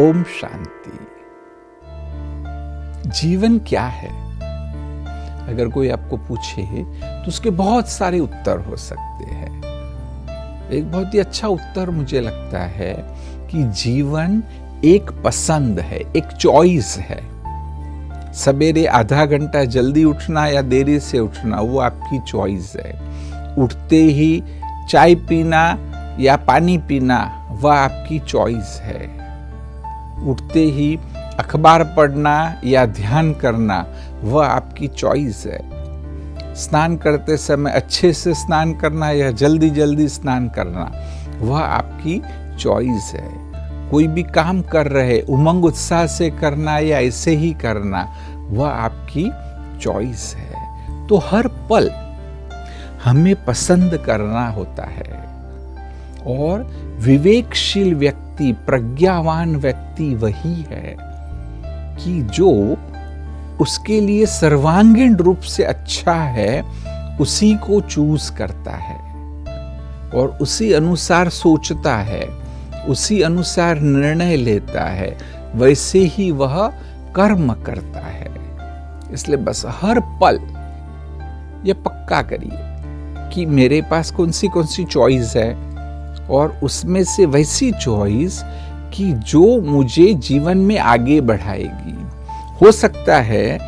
ओम शांति। जीवन क्या है? अगर कोई आपको पूछे तो उसके बहुत सारे उत्तर हो सकते हैं। एक बहुत ही अच्छा उत्तर मुझे लगता है कि जीवन एक पसंद है, एक चॉइस है। सवेरे आधा घंटा जल्दी उठना या देरी से उठना, वो आपकी चॉइस है। उठते ही चाय पीना या पानी पीना, वह आपकी चॉइस है। उठते ही अखबार पढ़ना या ध्यान करना, वह आपकी चॉइस है। स्नान करते समय अच्छे से स्नान करना या जल्दी जल्दी स्नान करना, वह आपकी चॉइस है। कोई भी काम कर रहे, उमंग उत्साह से करना या ऐसे ही करना, वह आपकी चॉइस है। तो हर पल हमें पसंद करना होता है और विवेकशील व्यक्ति प्रज्ञावान व्यक्ति वही है कि जो उसके लिए सर्वांगीण रूप से अच्छा है, उसी को चूज़ करता है और उसी अनुसार सोचता है, उसी अनुसार निर्णय लेता है, वैसे ही वह कर्म करता है। इसलिए बस हर पल यह पक्का करिए कि मेरे पास कौन सी कौन सी चॉइस है और उसमें से वैसी चॉइस कि जो मुझे जीवन में आगे बढ़ाएगी। हो सकता है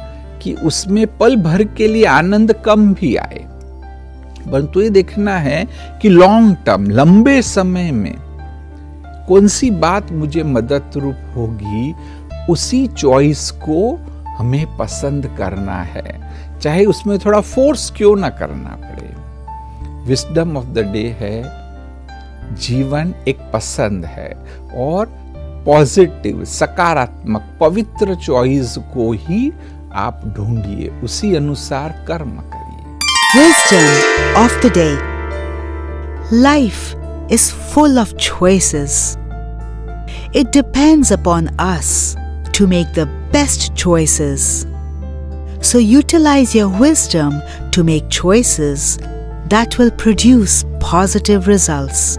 कि उसमें पल भर के लिए आनंद कम भी आए। परंतु ये देखना है कि लॉन्ग टर्म लंबे समय में कौन सी बात मुझे मदद रूप होगी, उसी चॉइस को हमें पसंद करना है। चाहे उसमें थोड़ा फोर्स क्यों ना करना पड़े। विस्डम ऑफ़ द डे है। जीवन एक पसंद है और पॉजिटिव सकारात्मक पवित्र चॉइस को ही आप ढूंढिए उसी अनुसार कर्म करिए of the day Life is full of choices. It depends upon us to make the best choices. So utilize your wisdom to make choices that will produce positive results.